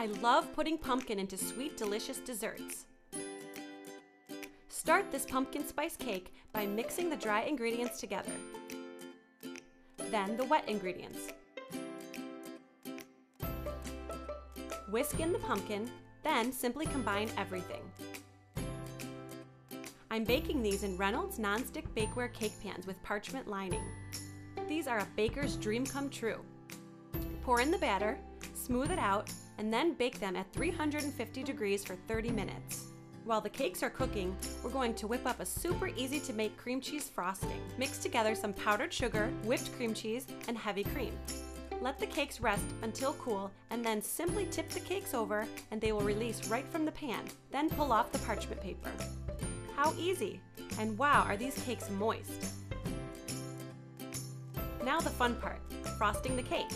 I love putting pumpkin into sweet, delicious desserts. Start this pumpkin spice cake by mixing the dry ingredients together. Then the wet ingredients. Whisk in the pumpkin, then simply combine everything. I'm baking these in Reynolds nonstick bakeware cake pans with parchment lining. These are a baker's dream come true. Pour in the batter, smooth it out, and then bake them at 350 degrees for 30 minutes. While the cakes are cooking, we're going to whip up a super easy to make cream cheese frosting. Mix together some powdered sugar, whipped cream cheese, and heavy cream. Let the cakes rest until cool and then simply tip the cakes over and they will release right from the pan. Then pull off the parchment paper. How easy! And wow, are these cakes moist! Now the fun part, frosting the cake.